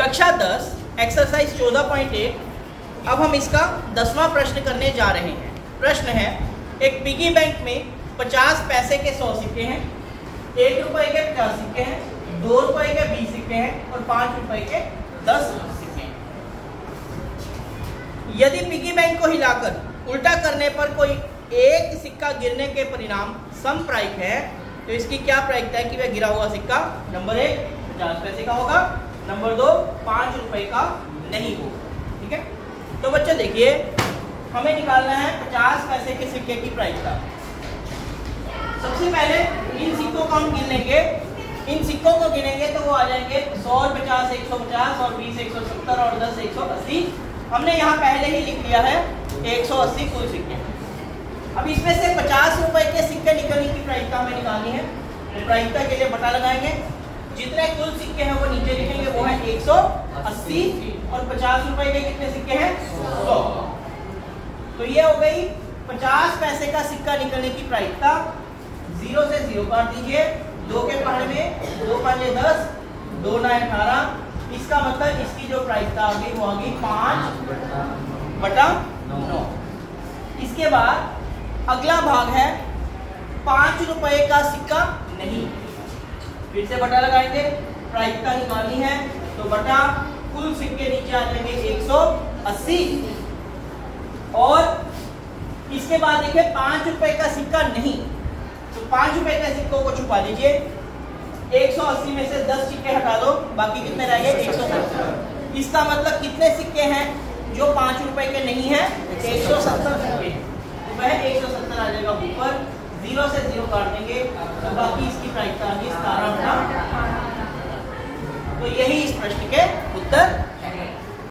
कक्षा 10 एक्सरसाइज 14.1 अब हम इसका दसवां प्रश्न करने जा रहे हैं। प्रश्न है, एक पिगी बैंक में 50 पैसे के 100 सिक्के हैं, एक रुपए के 50 सिक्के हैं, दो रुपए के 20 सिक्के हैं और पाँच रुपए के 10 सिक्के हैं। यदि पिगी बैंक को हिलाकर उल्टा करने पर कोई एक सिक्का गिरने के परिणाम समप्रायिक है तो इसकी क्या प्रायिकता है कि वह गिरा हुआ सिक्का नंबर एक, पचास पैसे का होगा नंबर दो, पाँच रुपए का नहीं होगा, ठीक है? तो बच्चे देखिए, हमें निकालना है पचास पैसे के सिक्के की प्रायिकता सबसे पहले इन सिक्कों को हम गिन लेंगे इन सिक्कों को गिनेंगे तो वो आ जाएँगे सौ और पचास, एक सौ पचास और बीस, एक सौ सत्तर और दस, एक सौ अस्सी। हमने यहाँ पहले ही लिख लिया है एक सौ अस्सी कुल सिक्के। अब इसमें से पचास रुपए के सिक्के निकलने की प्रायिकता हमें निकालनी है। तो प्रायिकता के लिए बटा लगाएँगे। जितने कुल सिक्के हैं वो नीचे लिखेंगे वो है एक सौ अस्सी और पचास रुपए के कितने सिक्के हैं? सौ। तो ये हो गई पचास पैसे का सिक्का निकलने की प्रायिकता ज़ीरो से ज़ीरो काट दीजिए। दो के पहाड़ में, दो पाँच दस, दो ना अठारह। इसका मतलब इसकी जो प्रायिकता आ गई वो आ गई पाँच बटा नौ। इसके बाद अगला भाग है पाँच रुपए का सिक्का नहीं। फिर से बटा लगाएँगे। प्रायिकता निकालनी है तो बटा कुल सिक्के नीचे आ जाएँगे 180 और इसके बाद देखिए, पाँच रुपए का सिक्का नहीं तो पाँच रुपए के सिक्कों को छुपा दीजिए। 180 में से 10 सिक्के हटा दो, बाकी कितने रह गए? 170 इसका मतलब कितने सिक्के हैं जो पाँच रुपए के नहीं है? 170 सिक्के। तो वह 170 आ जाएगा ऊपर। ज़ीरो से ज़ीरो काट देंगे। तो बाकी इसकी प्राइस आ गई सतारह तो यही इस प्रश्न के उत्तर